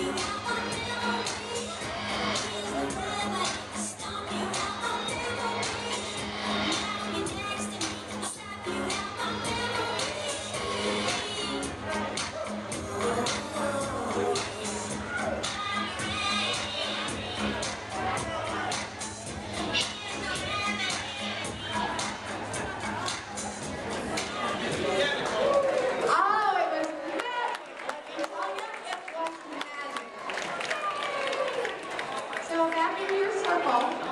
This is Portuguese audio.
you. Tá bom.